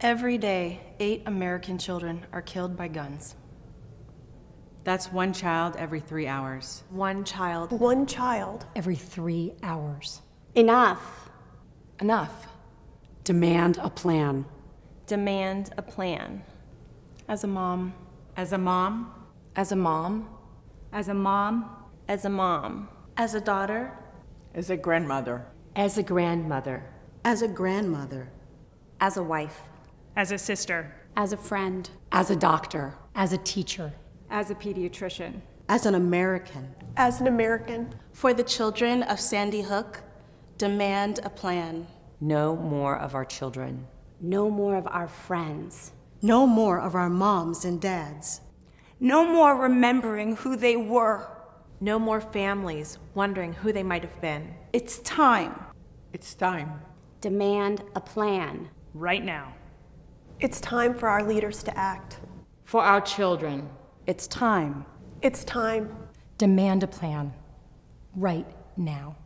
Every day, eight American children are killed by guns. That's one child every three hours. One child. One child. every three hours. Enough. Enough. Demand a plan. Demand a plan. As a mom, As a mom, as a mom, As a mom, As a mom. As a daughter. As a grandmother. As a grandmother. As a grandmother. As a wife. As a sister, As a friend, As a doctor. as a teacher, as a pediatrician, As an American. As an American. For the children of Sandy Hook, demand a plan. No more of our children. No more of our friends. No more of our moms and dads. No more remembering who they were. No more families wondering who they might have been. It's time. It's time. Demand a plan. right now. It's time for our leaders to act. For our children. It's time. It's time. demand a plan right now.